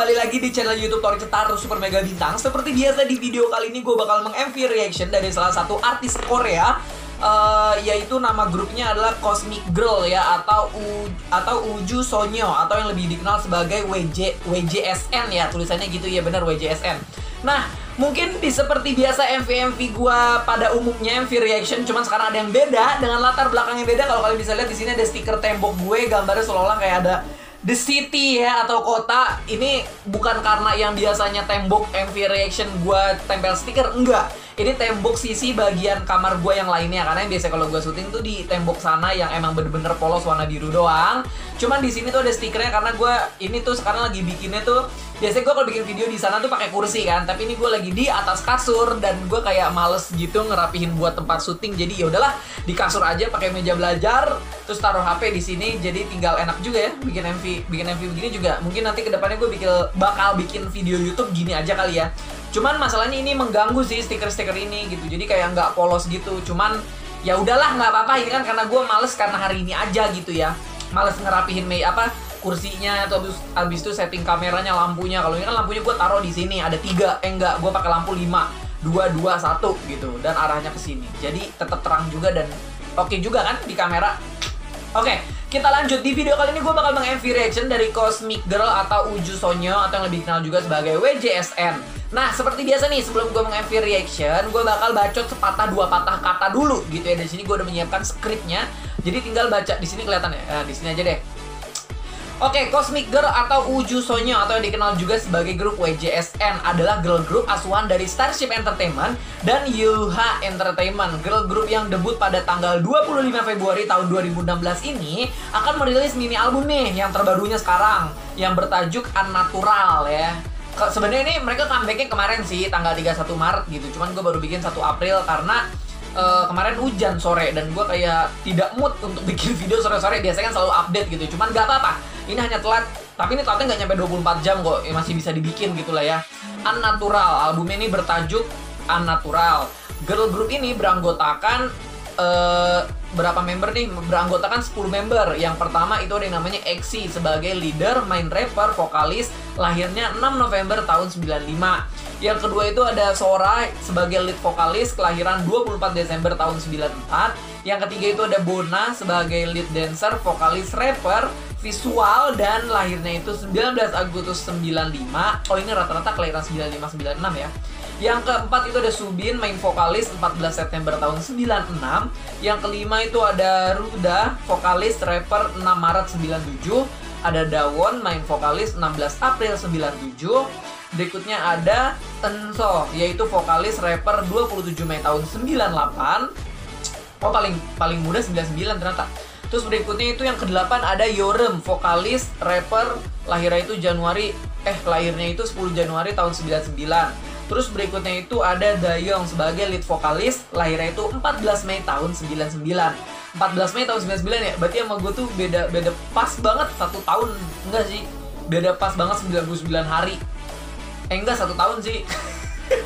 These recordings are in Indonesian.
Kembali lagi di channel YouTube Tori Cetaru Super Mega Bintang. Seperti biasa di video kali ini gue bakal meng-MV reaction dari salah satu artis Korea uh, yaitu nama grupnya adalah Cosmic Girl ya atau U, atau Uju Sonyo atau yang lebih dikenal sebagai WJ WJSN ya tulisannya gitu ya benar WJSN. Nah, mungkin di seperti biasa MV-MV gua pada umumnya MV reaction cuman sekarang ada yang beda dengan latar belakang yang beda kalau kalian bisa lihat di sini ada stiker tembok gue gambarnya seolah-olah kayak ada the city ya atau kota ini bukan karena yang biasanya tembok MV reaction gua tempel stiker enggak ini tembok sisi bagian kamar gue yang lainnya karena yang biasa kalau gue syuting tuh di tembok sana yang emang bener-bener polos warna biru doang. Cuman di sini tuh ada stikernya karena gue ini tuh sekarang lagi bikinnya tuh biasanya gue kalau bikin video di sana tuh pakai kursi kan tapi ini gue lagi di atas kasur dan gue kayak males gitu ngerapihin buat tempat syuting. Jadi ya udahlah di kasur aja pakai meja belajar terus taruh HP di sini jadi tinggal enak juga ya bikin MV bikin MV begini juga. Mungkin nanti ke depannya gue bakal bikin video YouTube gini aja kali ya Cuman masalahnya ini mengganggu sih stiker-stiker ini gitu. Jadi kayak nggak polos gitu. Cuman ya udahlah nggak apa-apa ini kan karena gue males karena hari ini aja gitu ya. Males ngerapihin mei apa kursinya atau abis, abis itu setting kameranya lampunya. Kalau ini kan lampunya gue taruh di sini ada tiga. Eh enggak gue pakai lampu lima. Dua dua satu gitu. Dan arahnya ke sini. Jadi tetap terang juga dan oke okay juga kan di kamera. Oke okay, kita lanjut. Di video kali ini gue bakal meng reaction dari Cosmic Girl atau Uju Sonyo atau yang lebih dikenal juga sebagai WJSN Nah, seperti biasa nih, sebelum gue meng reaction, gue bakal bacot sepatah dua patah kata dulu gitu ya. Di sini gue udah menyiapkan skripnya, jadi tinggal baca di sini kelihatan ya. Nah, di sini aja deh. Oke, okay, Cosmic Girl atau Uju Sonyo atau yang dikenal juga sebagai grup WJSN adalah girl group asuhan dari Starship Entertainment dan Yuha Entertainment. Girl group yang debut pada tanggal 25 Februari tahun 2016 ini akan merilis mini album nih yang terbarunya sekarang yang bertajuk Unnatural ya sebenarnya ini mereka comebacknya kemarin sih tanggal 31 Maret gitu. Cuman gue baru bikin 1 April karena uh, kemarin hujan sore dan gue kayak tidak mood untuk bikin video sore-sore. Biasanya kan selalu update gitu. Cuman gak apa-apa. Ini hanya telat. Tapi ini telatnya nggak nyampe 24 jam kok. Ya, masih bisa dibikin gitu lah ya. Unnatural. Album ini bertajuk Unnatural. Girl group ini beranggotakan uh, berapa member nih? Beranggotakan 10 member. Yang pertama itu ada yang namanya Exi sebagai leader main rapper vokalis lahirnya 6 November tahun 95 yang kedua itu ada Sora sebagai lead vokalis kelahiran 24 Desember tahun 94 yang ketiga itu ada Bona sebagai lead dancer vokalis rapper visual dan lahirnya itu 19 Agustus 95 oh ini rata-rata kelahiran 95 96 ya yang keempat itu ada Subin, main vokalis 14 September tahun 96. Yang kelima itu ada Ruda, vokalis rapper 6 Maret 97. Ada Dawon, main vokalis 16 April 97. Berikutnya ada Enso, yaitu vokalis rapper 27 Mei tahun 98. Oh paling paling muda 99 ternyata. Terus berikutnya itu yang kedelapan ada Yorem, vokalis rapper lahirnya itu Januari eh lahirnya itu 10 Januari tahun 99. Terus berikutnya itu ada Dayong sebagai lead vokalis, lahirnya itu 14 Mei tahun 99. 14 Mei tahun 99 ya, berarti sama gue tuh beda beda pas banget satu tahun enggak sih? Beda pas banget 99 hari. Eh enggak satu tahun sih.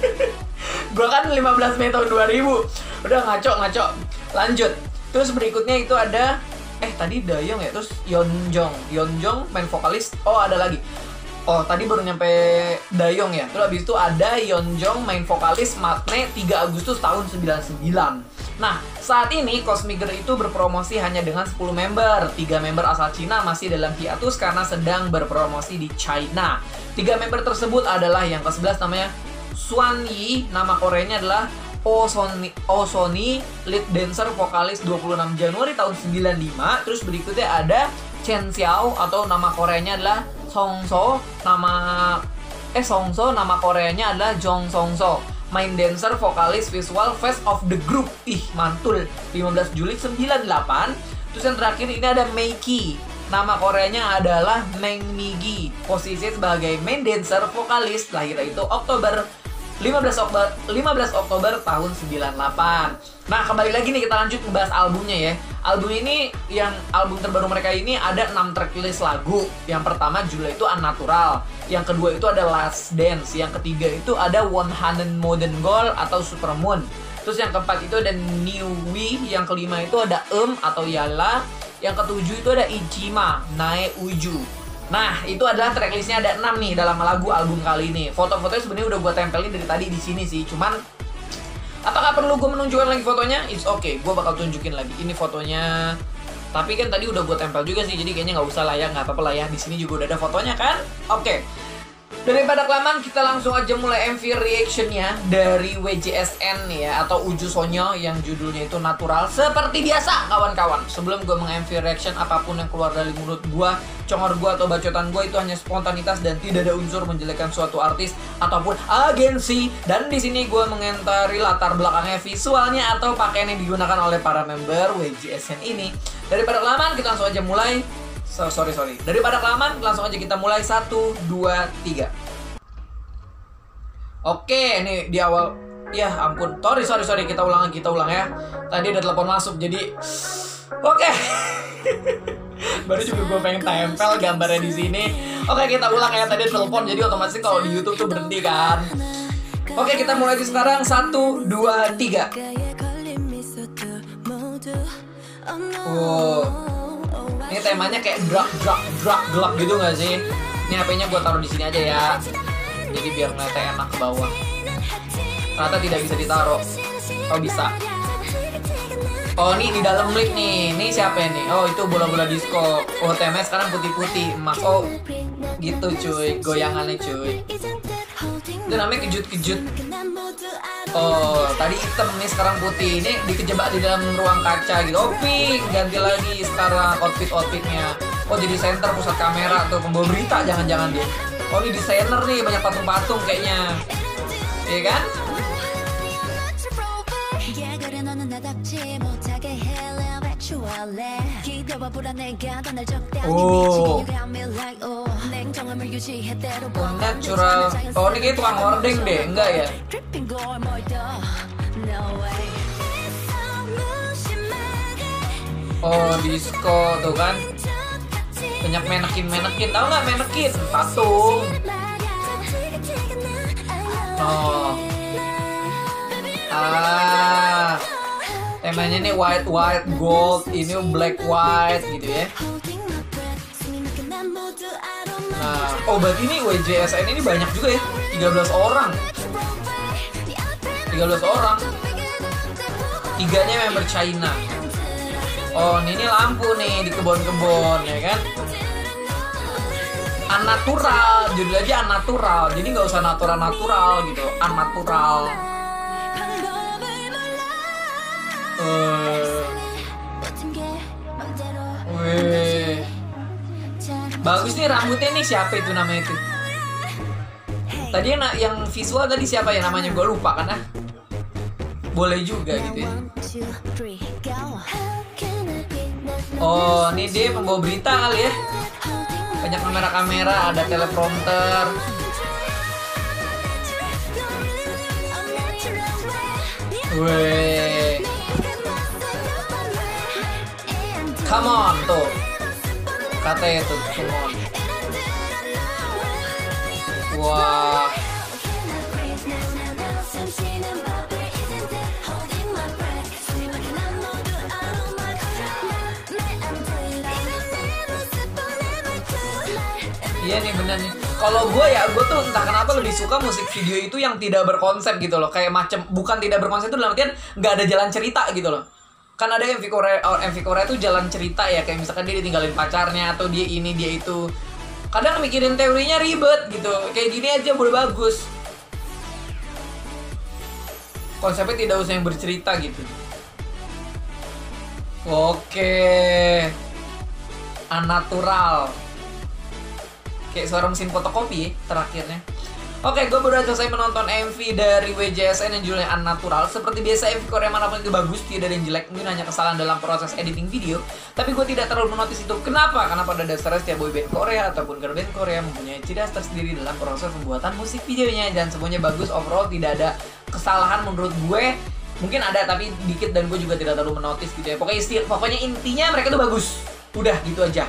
gue kan 15 Mei tahun 2000. Udah ngaco ngaco. Lanjut. Terus berikutnya itu ada eh tadi Dayong ya, terus Yeonjong. Yeonjong main vokalis. Oh, ada lagi. Oh, tadi baru nyampe Dayong ya. Terus abis itu ada Yeonjong main vokalis Matne 3 Agustus tahun 99. Nah, saat ini Cosmic Girl itu berpromosi hanya dengan 10 member. 3 member asal Cina masih dalam hiatus karena sedang berpromosi di China. 3 member tersebut adalah yang ke-11 namanya Swan Yi, nama Koreanya adalah Oh Sony, oh lead dancer vokalis 26 Januari tahun 95. Terus berikutnya ada Chen Xiao atau nama Koreanya adalah Songso nama eh Songso nama Koreanya adalah Jong Songso main dancer vokalis visual face of the group. Ih mantul. 15 Juli 98 terus yang terakhir ini ada Meiki. Nama Koreanya adalah Meng Migi. Posisi sebagai main dancer vokalis. Lahir itu Oktober 15 Oktober 15 Oktober tahun 98. Nah, kembali lagi nih kita lanjut ngebahas albumnya ya. Album ini yang album terbaru mereka ini ada 6 tracklist lagu. Yang pertama judulnya itu Unnatural. Yang kedua itu ada Last Dance. Yang ketiga itu ada One Hundred Modern Goal atau Super Moon. Terus yang keempat itu ada New We. Yang kelima itu ada Em atau Yala. Yang ketujuh itu ada Ichima, Nae Uju. Nah, itu adalah tracklistnya ada 6 nih dalam lagu album kali ini. Foto-fotonya sebenarnya udah gue tempelin dari tadi di sini sih. Cuman apakah perlu gue menunjukkan lagi fotonya? It's okay, gue bakal tunjukin lagi. Ini fotonya. Tapi kan tadi udah gue tempel juga sih, jadi kayaknya nggak usah lah ya, nggak apa-apa lah ya. Di sini juga udah ada fotonya kan? Oke. Okay. Daripada kelamaan kita langsung aja mulai MV reactionnya dari WJSN ya atau Uju Sonyo yang judulnya itu natural seperti biasa kawan-kawan. Sebelum gue meng-MV reaction apa pun yang keluar dari mulut gue, congor gue atau bacotan gue itu hanya spontanitas dan tidak ada unsur menjelekkan suatu artis ataupun agensi. Dan di sini gue mengentari latar belakangnya visualnya atau pakaian yang digunakan oleh para member WJSN ini. Daripada kelamaan kita langsung aja mulai So, sorry sorry. Daripada kelamaan, langsung aja kita mulai satu dua tiga. Oke, ini di awal. Ya ampun, sorry sorry sorry kita ulang kita ulang ya. Tadi ada telepon masuk, jadi oke. Baru juga gue pengen tempel gambarnya di sini. Oke kita ulang ya tadi telepon, jadi otomatis kalau di YouTube tuh berhenti kan. Oke kita mulai di sekarang satu dua tiga. Oh. Ini temanya kayak drag drag drag gelap gitu gak sih? Ini HP-nya gue taruh di sini aja ya. Jadi biar ngeliatnya enak ke bawah. Ternyata tidak bisa ditaruh. Oh bisa. Oh ini di dalam mic nih. Ini siapa ini? Oh itu bola-bola disco. Oh temanya sekarang putih-putih emas. Oh gitu cuy. Goyangannya cuy. Itu namanya kejut-kejut Oh, tadi hitam nih sekarang putih. Ini dikejebak di dalam ruang kaca gitu. Oh, pink. Ganti lagi sekarang outfit-outfitnya. Oh, jadi center pusat kamera tuh pembawa berita jangan-jangan dia. Oh, ini desainer nih, banyak patung-patung kayaknya. Iya kan? Oh. Natural. Oh, ini kayak tukang hordeng deh, enggak ya? Oh, disco tuh kan. Banyak menekin-menekin. Tahu nggak menekin? Patung. Oh. Ah temanya nih white white gold ini black white gitu ya. Nah oh berarti ini WJSN ini banyak juga ya. 13 orang. 13 orang. Tiganya member China. Oh ini, ini lampu nih di kebun-kebun ya kan? Unnatural jadi aja unnatural jadi nggak usah natural natural gitu unnatural Wih. Bagus nih rambutnya nih siapa itu namanya itu? Tadi yang yang visual tadi siapa ya namanya gue lupa kan ah. Boleh juga gitu ya. Oh, ini dia pembawa berita kali ya. Banyak kamera-kamera, ada teleprompter. Weh. Come on tuh. Katanya tuh, come on. Wah. Iya nih bener nih. Kalau gue ya, gue tuh entah kenapa lebih suka musik video itu yang tidak berkonsep gitu loh. Kayak macem, bukan tidak berkonsep itu dalam artian nggak ada jalan cerita gitu loh kan ada MV Korea oh, MV Korea tuh jalan cerita ya kayak misalkan dia ditinggalin pacarnya atau dia ini dia itu. Kadang mikirin teorinya ribet gitu kayak gini aja boleh bagus. Konsepnya tidak usah yang bercerita gitu. Oke. Anatural. Kayak suara mesin fotokopi terakhirnya Oke, gue baru selesai menonton MV dari WJSN yang judulnya Unnatural. Seperti biasa, MV Korea mana pun itu bagus, tidak ada yang jelek. Mungkin hanya kesalahan dalam proses editing video. Tapi gue tidak terlalu menotis itu. Kenapa? Karena pada dasarnya setiap boyband Korea ataupun girl band Korea mempunyai ciri khas tersendiri dalam proses pembuatan musik videonya. Dan semuanya bagus, overall tidak ada kesalahan menurut gue. Mungkin ada, tapi dikit dan gue juga tidak terlalu menotis gitu ya. Pokoknya, pokoknya intinya mereka tuh bagus. Udah, gitu aja.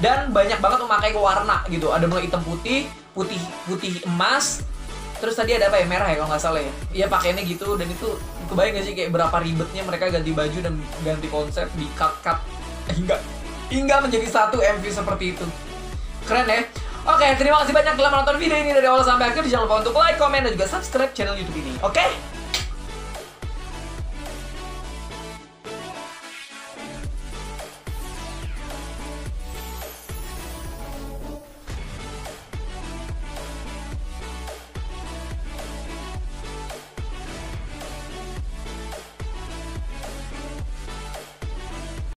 Dan banyak banget memakai warna gitu. Ada mulai hitam putih, putih putih emas terus tadi ada apa ya merah ya kalau nggak salah ya iya pakainya gitu dan itu kebayang gak sih kayak berapa ribetnya mereka ganti baju dan ganti konsep di cut cut hingga hingga menjadi satu MV seperti itu Keren ya. Oke, terima kasih banyak telah menonton video ini dari awal sampai akhir. Jangan lupa untuk like, komen, dan juga subscribe channel YouTube ini. Oke?